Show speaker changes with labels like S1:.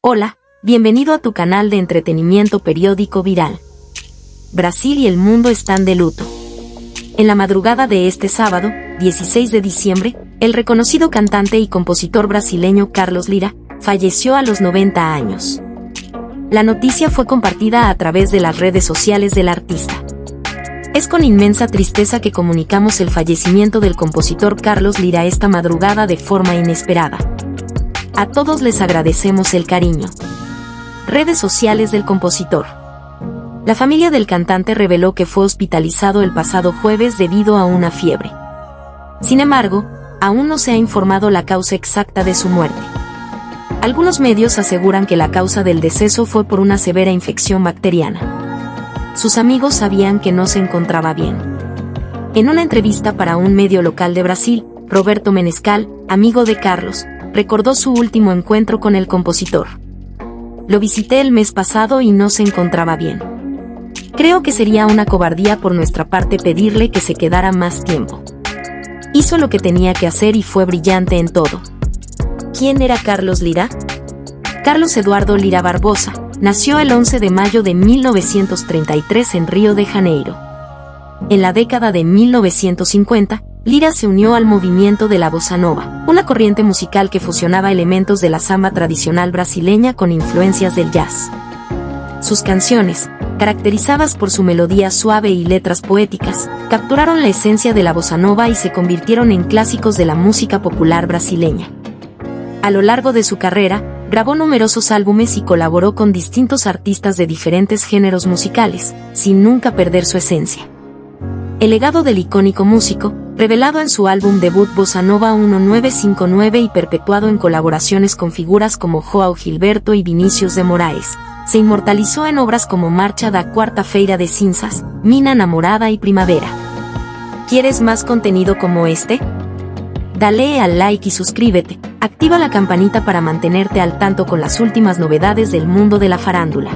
S1: Hola, bienvenido a tu canal de entretenimiento periódico viral. Brasil y el mundo están de luto. En la madrugada de este sábado, 16 de diciembre, el reconocido cantante y compositor brasileño Carlos Lira falleció a los 90 años. La noticia fue compartida a través de las redes sociales del artista. Es con inmensa tristeza que comunicamos el fallecimiento del compositor Carlos Lira esta madrugada de forma inesperada. A todos les agradecemos el cariño. Redes sociales del compositor. La familia del cantante reveló que fue hospitalizado el pasado jueves debido a una fiebre. Sin embargo, aún no se ha informado la causa exacta de su muerte. Algunos medios aseguran que la causa del deceso fue por una severa infección bacteriana sus amigos sabían que no se encontraba bien. En una entrevista para un medio local de Brasil, Roberto Menescal, amigo de Carlos, recordó su último encuentro con el compositor. Lo visité el mes pasado y no se encontraba bien. Creo que sería una cobardía por nuestra parte pedirle que se quedara más tiempo. Hizo lo que tenía que hacer y fue brillante en todo. ¿Quién era Carlos Lira? Carlos Eduardo Lira Barbosa, nació el 11 de mayo de 1933 en Río de Janeiro. En la década de 1950, Lira se unió al movimiento de la bossa nova, una corriente musical que fusionaba elementos de la samba tradicional brasileña con influencias del jazz. Sus canciones, caracterizadas por su melodía suave y letras poéticas, capturaron la esencia de la bossa nova y se convirtieron en clásicos de la música popular brasileña. A lo largo de su carrera, grabó numerosos álbumes y colaboró con distintos artistas de diferentes géneros musicales, sin nunca perder su esencia. El legado del icónico músico, revelado en su álbum debut Bossa Nova 1959 y perpetuado en colaboraciones con figuras como Joao Gilberto y Vinicius de Moraes, se inmortalizó en obras como Marcha da Cuarta Feira de Cinzas, Mina Enamorada y Primavera. ¿Quieres más contenido como este? Dale al like y suscríbete, activa la campanita para mantenerte al tanto con las últimas novedades del mundo de la farándula.